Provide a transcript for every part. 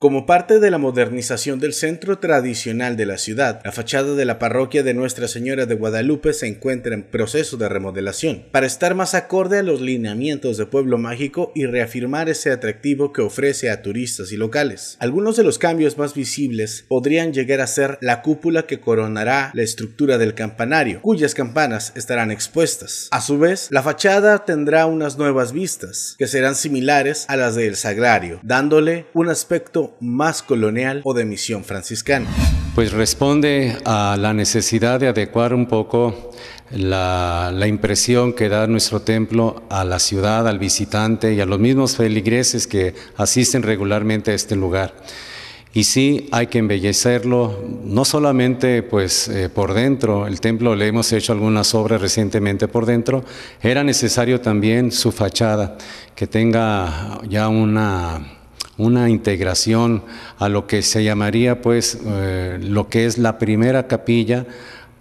Como parte de la modernización del centro tradicional de la ciudad, la fachada de la parroquia de Nuestra Señora de Guadalupe se encuentra en proceso de remodelación, para estar más acorde a los lineamientos de Pueblo Mágico y reafirmar ese atractivo que ofrece a turistas y locales. Algunos de los cambios más visibles podrían llegar a ser la cúpula que coronará la estructura del campanario, cuyas campanas estarán expuestas. A su vez, la fachada tendrá unas nuevas vistas, que serán similares a las del Sagrario, dándole un aspecto más colonial o de misión franciscana? Pues responde a la necesidad de adecuar un poco la, impresión que da nuestro templo a la ciudad, al visitante y a los mismos feligreses que asisten regularmente a este lugar. Y sí, hay que embellecerlo, no solamente pues eh, por dentro, el templo le hemos hecho algunas obras recientemente por dentro, era necesario también su fachada, que tenga ya una una integración a lo que se llamaría pues eh, lo que es la primera capilla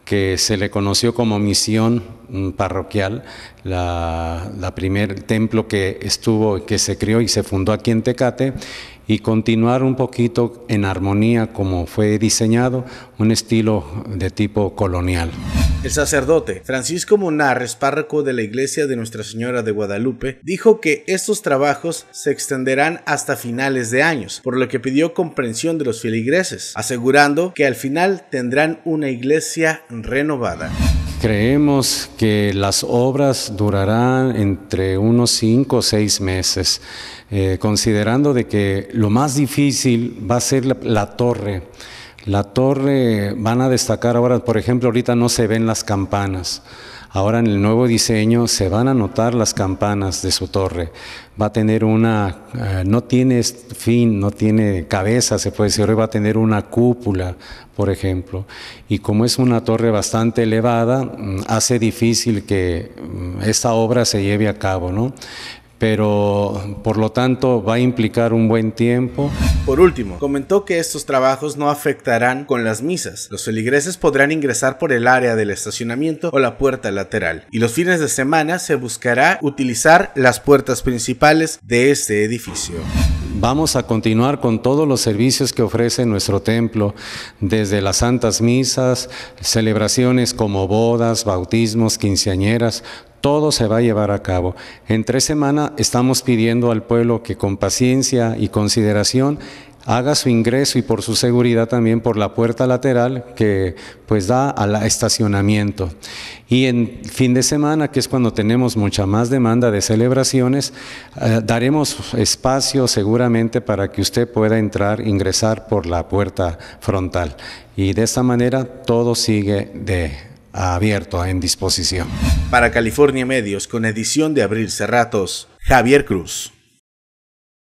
que se le conoció como misión mm, parroquial, la, la primer templo que estuvo, que se crió y se fundó aquí en Tecate, y continuar un poquito en armonía como fue diseñado, un estilo de tipo colonial. El sacerdote Francisco Monarres, párroco de la iglesia de Nuestra Señora de Guadalupe, dijo que estos trabajos se extenderán hasta finales de años, por lo que pidió comprensión de los feligreses, asegurando que al final tendrán una iglesia renovada. Creemos que las obras durarán entre unos cinco o seis meses, eh, considerando de que lo más difícil va a ser la torre. La torre van a destacar ahora, por ejemplo, ahorita no se ven las campanas. Ahora en el nuevo diseño se van a notar las campanas de su torre. Va a tener una, eh, no tiene fin, no tiene cabeza, se puede decir, va a tener una cúpula, por ejemplo. Y como es una torre bastante elevada, mm, hace difícil que mm, esta obra se lleve a cabo, ¿no? Pero por lo tanto va a implicar un buen tiempo. Por último, comentó que estos trabajos no afectarán con las misas. Los feligreses podrán ingresar por el área del estacionamiento o la puerta lateral, y los fines de semana se buscará utilizar las puertas principales de este edificio. Vamos a continuar con todos los servicios que ofrece nuestro templo, desde las santas misas, celebraciones como bodas, bautismos, quinceañeras, todo se va a llevar a cabo. En tres semanas estamos pidiendo al pueblo que con paciencia y consideración haga su ingreso y por su seguridad también por la puerta lateral que pues da al estacionamiento. Y en fin de semana, que es cuando tenemos mucha más demanda de celebraciones, eh, daremos espacio seguramente para que usted pueda entrar, ingresar por la puerta frontal. Y de esta manera todo sigue de abierto, en disposición. Para California Medios, con edición de Abril Cerratos, Javier Cruz.